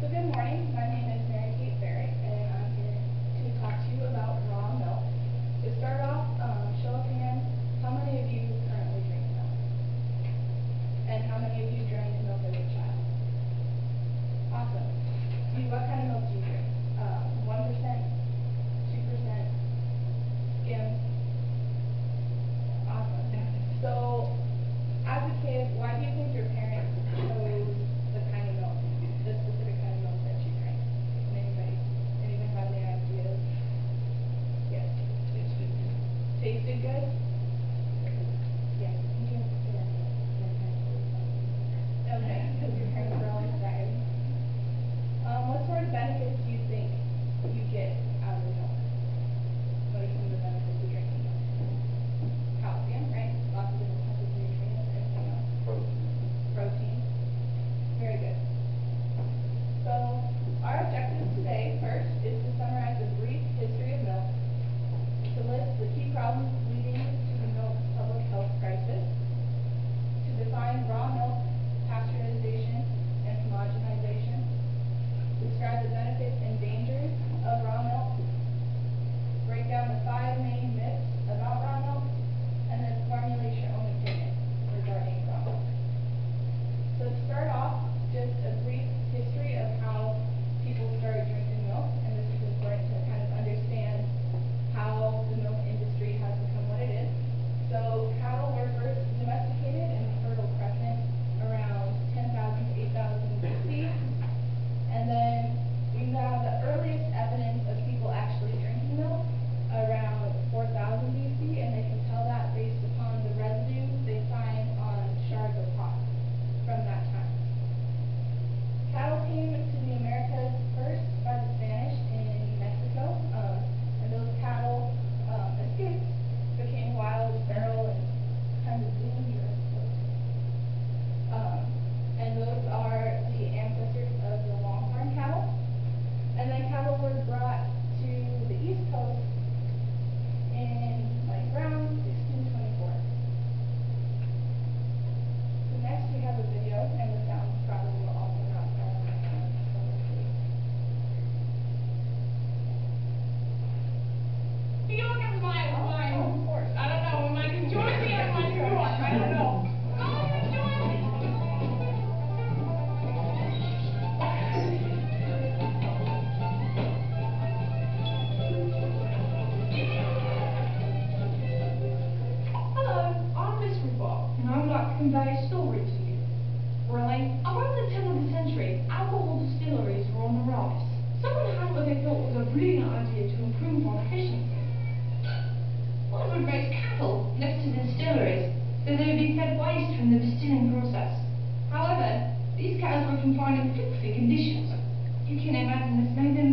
So good morning, my name is imagine